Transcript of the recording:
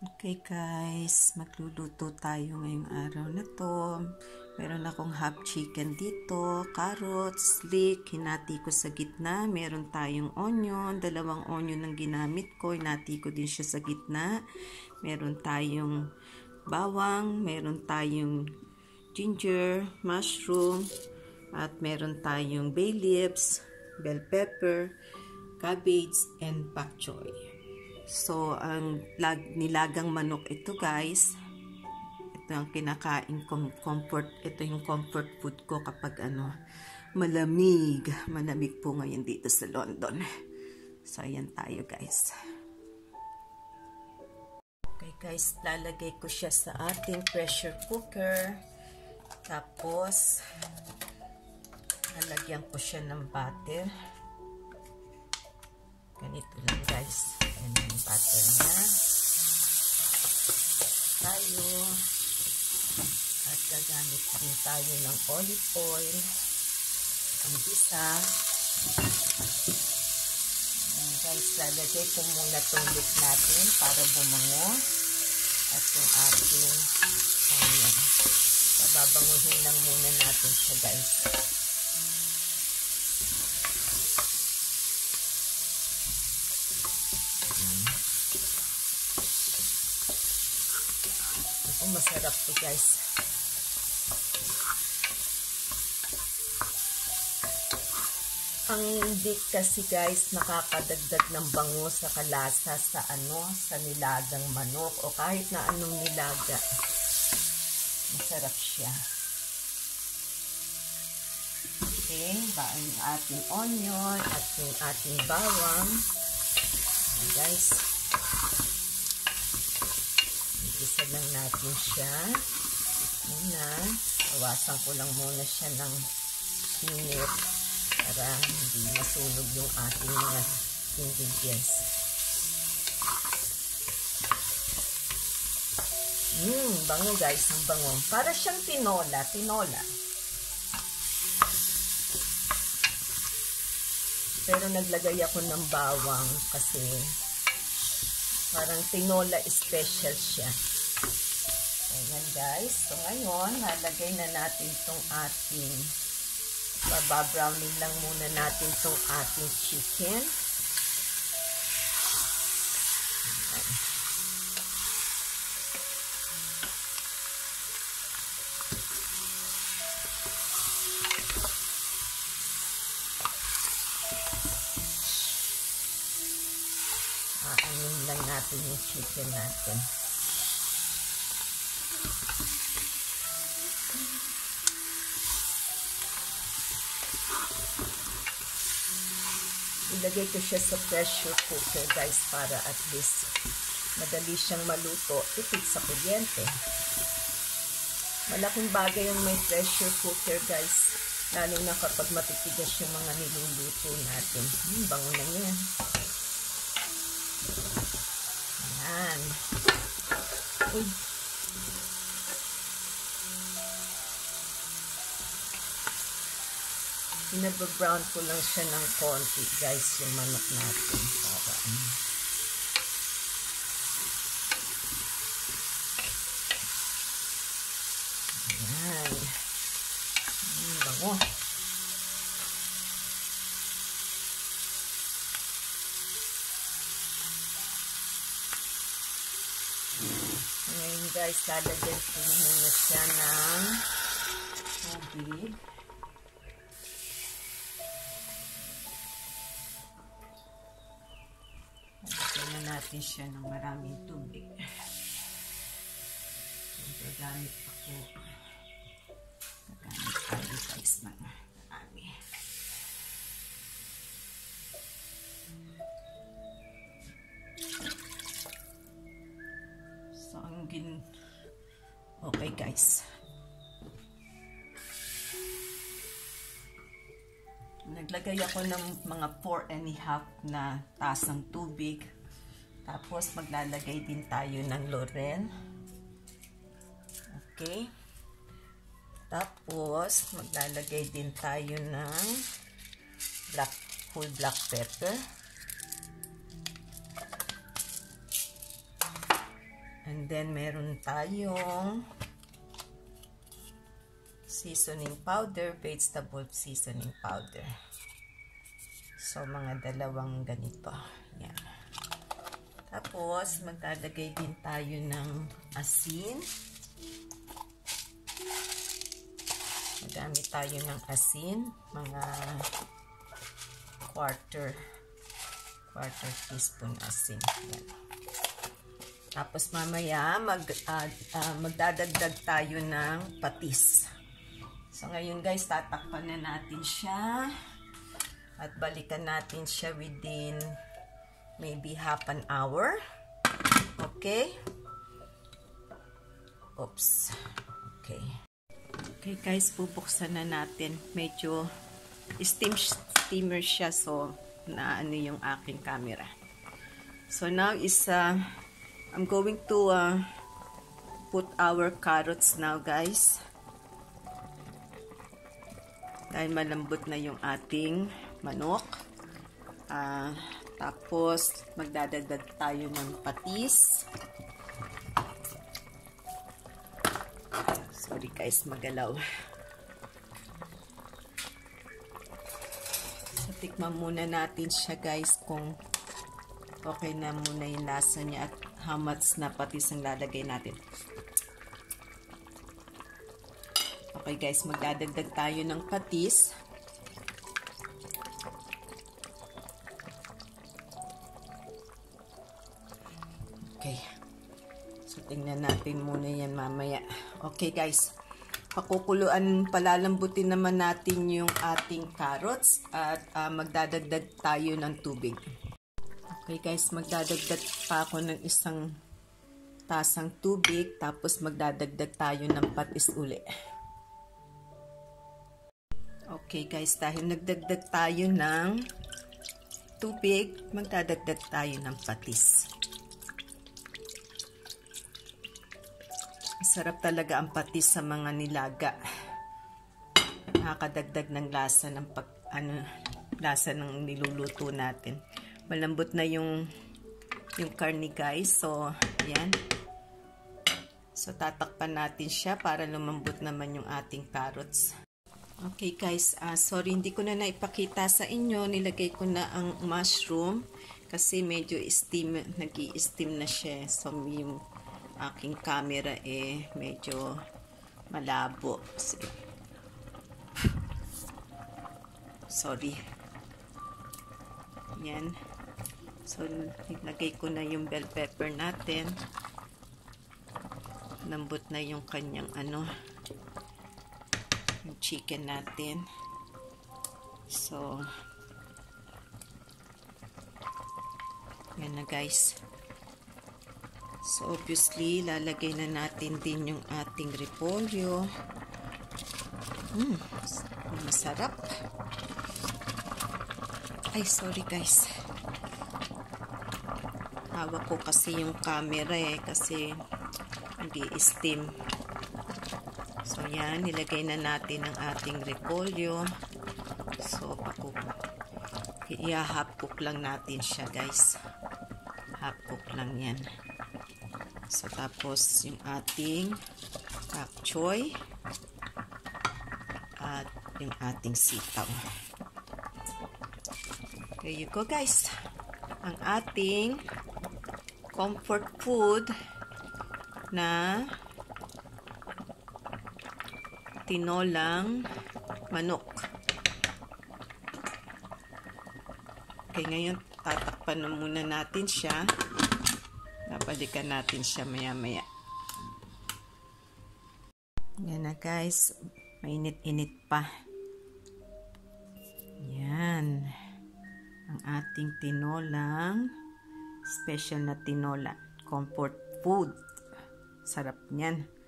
Okay guys, magluluto tayo ngayong araw na to. Meron akong half chicken dito, carrots, leek, hinati ko sa gitna. Meron tayong onion, dalawang onion ang ginamit ko, hinati ko din siya sa gitna. Meron tayong bawang, meron tayong ginger, mushroom, at meron tayong bay leaves, bell pepper, cabbage, and pak choy. So, ang lag, nilagang manok ito guys. Ito ang kinakain kong comfort. Ito yung comfort food ko kapag ano, malamig. Malamig po ngayon dito sa London. So, ayan tayo guys. Okay guys, lalagay ko siya sa ating pressure cooker. Tapos, lalagyan ko siya ng butter. Ganito lang guys. Ayan yung butter niya. Tayo. At gagamit din tayo ng olive oil. Ang bisa. Ayan guys, lalagay ko muna itong leek natin para bumango. At yung ating onion. Pababanguhin lang muna natin siya guys. Ako masarap to guys. Ang dik kasi guys nakakadagdag ng bango sa kalasa sa ano, sa nilagang manok o kahit na anong nilaga. Masarap siya. Okay, baon yung ating onion at yung ating bawang. Ayan guys. Isa lang natin siya. Muna, awasan ko lang muna siya ng init para hindi masunog yung ating mga ingredients. Mmm, bango guys, ang bango. Para siyang tinola, tinola. Pero naglagay ako ng bawang kasi parang tinola special siya. Ayan guys. So ngayon, halagay na natin itong ating bababrowning lang muna natin itong ating chicken. Ayan. Aanin lang natin yung chicken natin. Ilagay ko siya sa pressure cooker guys para at least madali siyang maluto. Tipid sa kuryente. Malaking bagay yung may pressure cooker guys. Lalo na kapag matitigas yung mga niluluto natin. Hmm, bango na yan. Ayan. Uy. Pinag-brown ko lang siya ng konti, guys, yung manok natin. Para, um, Ayan. Mm, bango. Ngayon guys, lalagyan ko muna siya ng tubig. Lagyan na natin siya ng maraming tubig. Gagamit ako. Gagamit tayo guys ng marami. So, ang gin... Okay, guys. Naglagay ako ng mga 4 and a half na tasang tubig. Tapos, maglalagay din tayo ng loren. Okay. Tapos, maglalagay din tayo ng black, whole black pepper. And then, meron tayong seasoning powder, vegetable seasoning powder. So, mga dalawang ganito. Yan. Tapos, maglalagay din tayo ng asin. Magamit tayo ng asin. Mga quarter quarter teaspoon asin. Yan. Tapos mamaya mag, uh, uh, magdadagdag tayo ng patis. So ngayon guys, tatakpan na natin siya. At balikan natin siya within maybe half an hour. Okay? Oops. Okay. Okay guys, bubuksan na natin. Medyo steam steamer siya so na ano yung aking camera. So now is uh, I'm going to uh, put our carrots now guys. Dahil malambot na yung ating manok. Uh, tapos magdadagdag tayo ng patis. Sorry guys, magalaw. So tikman muna natin siya guys kung okay na muna yung lasa niya at how much na patis ang lalagay natin. Okay guys, magdadagdag tayo ng patis. Okay. So, tingnan natin muna yan mamaya. Okay guys. Pakukuluan, palalambutin naman natin yung ating carrots at uh, magdadagdag tayo ng tubig. Okay guys, magdadagdag pa ako ng isang tasang tubig tapos magdadagdag tayo ng patis uli. Okay guys, dahil nagdagdag tayo ng tubig, magdadagdag tayo ng patis. Sarap talaga ang patis sa mga nilaga. Nakakadagdag ng lasa ng pag, ano, lasa ng niluluto natin malambot na yung yung karni guys. So, yan. So, tatakpan natin siya para lumambot naman yung ating carrots. Okay guys, uh, sorry hindi ko na naipakita sa inyo. Nilagay ko na ang mushroom kasi medyo steam, nag steam na siya. So, yung aking camera eh medyo malabo. Sorry. Yan. So, nilagay ko na yung bell pepper natin. Lambot na yung kanyang ano, yung chicken natin. So, yan na guys. So, obviously, lalagay na natin din yung ating repolyo. Hmm, masarap. Ay, sorry guys hawak ko kasi yung camera eh kasi hindi steam. So yan nilagay na natin ang ating repolyo. So paku i-half cook lang natin siya guys. Half cook lang yan. So tapos yung ating pak choy at yung ating sitaw. There you go guys. Ang ating comfort food na tinolang manok. Okay, ngayon tatakpan na muna natin siya. Babalikan natin siya maya-maya. Yan na guys. Mainit-init pa. Yan. Ang ating tinolang special na tinola. Comfort food. Sarap niyan.